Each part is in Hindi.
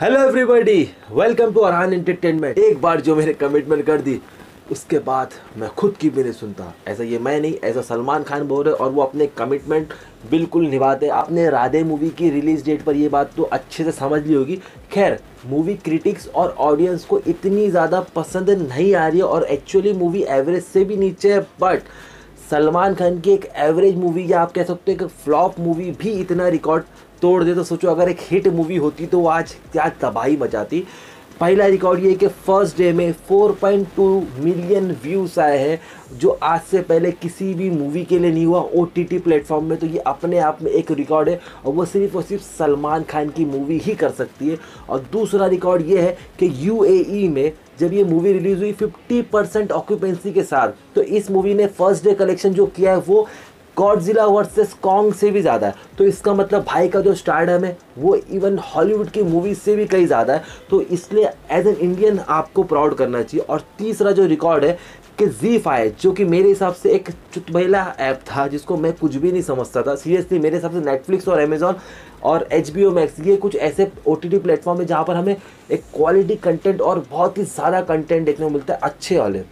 Hello everybody welcome to Arhan entertainment एक बार जो मैंने कमिटमेंट कर दी, उसके बाद मैं खुद की भी नहीं सुनता। ऐसा ये मैं नहीं, ऐसा सलमान खान बोल रहे और वो अपने कमिटमेंट बिल्कुल निभाते आपने राधे मूवी की रिलीज़ डेट पर ये बात तो अच्छे से समझ ली होगी। खैर मूवी क्रिटिक्स और ऑडियंस को इतनी ज़्यादा पसंद नहीं आ रही है और एक्चुअली मूवी एवरेज से भी नीचे है बट सलमान खान की एक एवरेज मूवी या आप कह सकते हो एक फ्लॉप मूवी भी इतना रिकॉर्ड तोड़ दे तो सोचो अगर एक हिट मूवी होती तो आज क्या तबाही मचाती। पहला रिकॉर्ड ये कि फ़र्स्ट डे में 4.2 मिलियन व्यूज़ आए हैं, जो आज से पहले किसी भी मूवी के लिए नहीं हुआ ओ टी टी प्लेटफॉर्म में। तो ये अपने आप में एक रिकॉर्ड है और वो सिर्फ़ और सिर्फ़ सलमान खान की मूवी ही कर सकती है। और दूसरा रिकॉर्ड ये है कि यूएई में जब ये मूवी रिलीज़ हुई 50 परसेंट ऑक्यूपेंसी के साथ तो इस मूवी ने फ़र्स्ट डे कलेक्शन जो किया है, वो गॉडजिला वर्सेस कॉन्ग से भी ज़्यादा है। तो इसका मतलब भाई का जो स्टारडम है, वो इवन हॉलीवुड की मूवीज़ से भी कहीं ज़्यादा है। तो इसलिए एज एन इंडियन आपको प्राउड करना चाहिए। और तीसरा जो रिकॉर्ड है कि जी फाइव जो कि मेरे हिसाब से एक चुटबैला ऐप था, जिसको मैं कुछ भी नहीं समझता था। सीरियसली मेरे हिसाब से नेटफ्लिक्स और अमेजोन और एच बी ओ मैक्स ये कुछ ऐसे ओ टी टी प्लेटफॉर्म है जहाँ पर हमें एक क्वालिटी कंटेंट और बहुत ही ज़्यादा कंटेंट देखने को मिलता है, अच्छे वाले।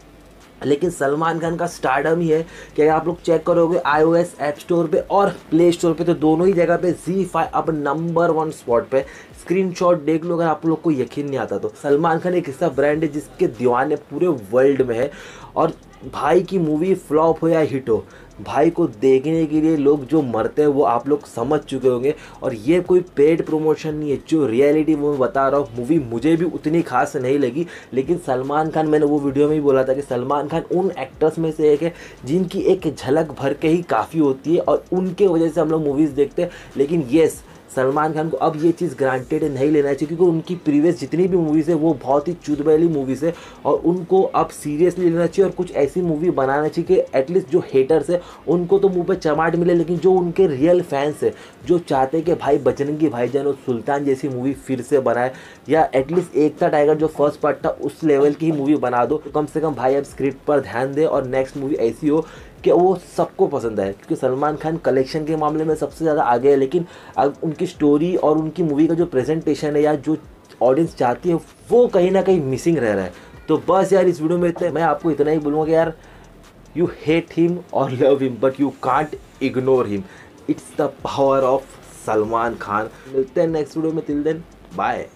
लेकिन सलमान खान का स्टार्डम ही है कि अगर आप लोग चेक करोगे I O S app store पर और प्ले स्टोर पर तो दोनों ही जगह पे जी फाइव अब नंबर वन स्पॉट पे। स्क्रीनशॉट देख लो अगर आप लोग को यकीन नहीं आता तो। सलमान खान एक ऐसा ब्रांड है जिसके दीवाने पूरे वर्ल्ड में है। और भाई की मूवी फ्लॉप हो या हिट हो, भाई को देखने के लिए लोग जो मरते हैं वो आप लोग समझ चुके होंगे। और ये कोई पेड प्रमोशन नहीं है, जो रियलिटी वो मैं बता रहा हूँ मूवी मुझे भी उतनी खास नहीं लगी। लेकिन सलमान खान, मैंने वो वीडियो में ही बोला था कि सलमान खान उन एक्टर्स में से एक है, जिनकी एक झलक भर के ही काफ़ी होती है और उनके वजह से हम लोग मूवीज़ देखते हैं। लेकिन येस सलमान खान को अब ये चीज़ ग्रांटेड नहीं लेना चाहिए, क्योंकि उनकी प्रीवियस जितनी भी मूवीज़ है, वो बहुत ही चुदबैली मूवीज़ है, और उनको अब सीरियसली लेना चाहिए, और कुछ ऐसी मूवी बनाना चाहिए कि एटलीस्ट जो हेटर्स है, उनको तो मुँह पे चमाट मिले, लेकिन जो उनके रियल फैंस है, जो चाहते हैं कि भाई बजरंगी भाईजान और सुल्तान जैसी मूवी फिर से बनाए, या एटलीस्ट एकता टाइगर जो फ़र्स्ट पार्ट था, उस लेवल की ही मूवी बना दो तो कम से कम भाई अब स्क्रिप्ट पर ध्यान दें, और नेक्स्ट मूवी ऐसी हो कि वो सबको पसंद है, क्योंकि सलमान खान कलेक्शन के मामले में सबसे ज़्यादा आगे है, लेकिन अब उनकी स्टोरी और उनकी मूवी का जो प्रेजेंटेशन है या जो ऑडियंस चाहती है, वो कहीं ना कहीं मिसिंग रह रहा है। तो बस यार, इस वीडियो में इतने मैं आपको इतना ही बोलूँगा कि यार यू हेट हिम और love him but you can't ignore him it's the power of Salman Khan. मिलते हैं नेक्स्ट वीडियो में। तिल दिन बाय